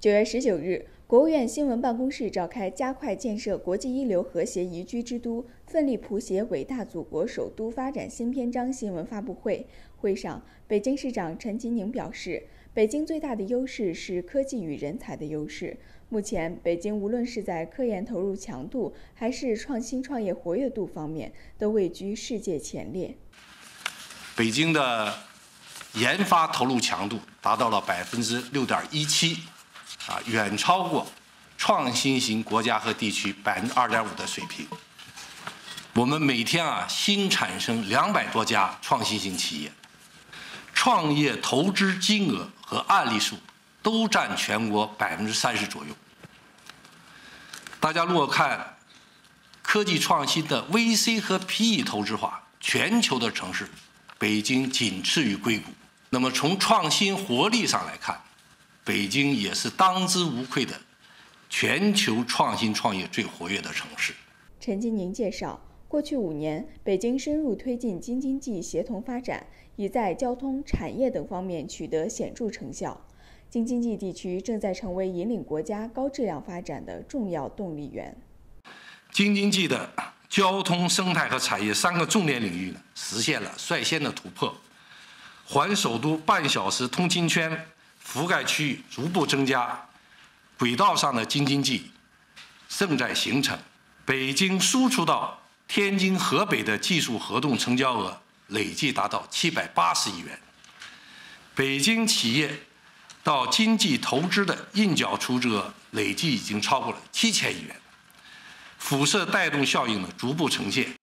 九月十九日，国务院新闻办公室召开加快建设国际一流和谐宜居之都、奋力谱写伟大祖国首都发展新篇章新闻发布会。会上，北京市长陈吉宁表示，北京最大的优势是科技与人才的优势。目前，北京无论是在科研投入强度，还是创新创业活跃度方面，都位居世界前列。北京的研发投入强度达到了百分之六点一七。啊，远超过创新型国家和地区百分之二点五的水平。我们每天啊新产生两百多家创新型企业，创业投资金额和案例数都占全国百分之三十左右。大家如果看科技创新的 VC 和 PE 投资化，全球的城市，北京仅次于硅谷。那么从创新活力上来看，北京也是当之无愧的全球创新创业最活跃的城市。陈金宁介绍，过去五年，北京深入推进京津冀协同发展，已在交通、产业等方面取得显著成效。京津冀地区正在成为引领国家高质量发展的重要动力源。京津冀的交通、生态和产业三个重点领域呢，实现了率先的突破，环首都半小时通勤圈。覆盖区域逐步增加，轨道上的京津冀正在形成。北京输出到天津、河北的技术合同成交额累计达到七百八十亿元。北京企业到经济投资的应缴出资额累计已经超过了七千亿元，辐射带动效应呢逐步呈现。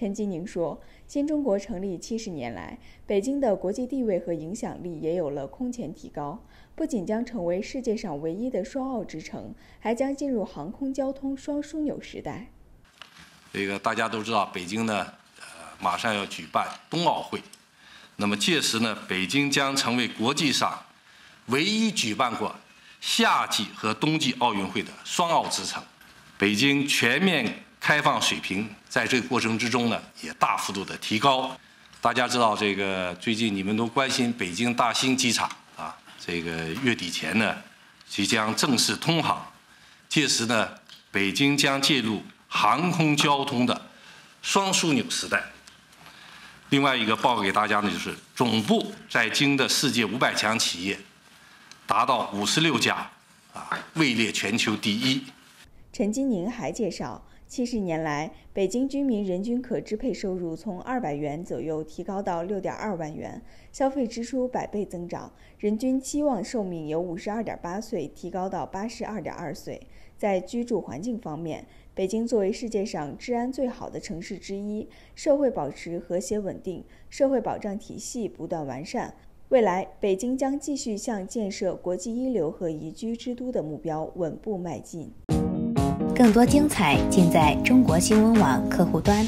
陈吉宁说。新中国成立七十年来，北京的国际地位和影响力也有了空前提高。不仅将成为世界上唯一的双奥之城，还将进入航空交通双枢纽时代。这个大家都知道，北京呢，呃，马上要举办冬奥会。那么届时呢，北京将成为国际上唯一举办过夏季和冬季奥运会的双奥之城。北京全面。开放水平在这个过程之中呢，也大幅度的提高。大家知道，这个最近你们都关心北京大兴机场啊，这个月底前呢，即将正式通航。届时呢，北京将进入航空交通的双枢纽时代。另外一个报告给大家呢，就是总部在京的世界五百强企业达到五十六家，啊，位列全球第一。陈金宁还介绍。七十年来，北京居民人均可支配收入从二百元左右提高到六点二万元，消费支出百倍增长，人均期望寿命由五十二点八岁提高到八十二点二岁。在居住环境方面，北京作为世界上治安最好的城市之一，社会保持和谐稳定，社会保障体系不断完善。未来，北京将继续向建设国际一流和宜居之都的目标稳步迈进。更多精彩尽在中国新闻网客户端。